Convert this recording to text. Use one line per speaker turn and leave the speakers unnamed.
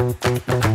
Música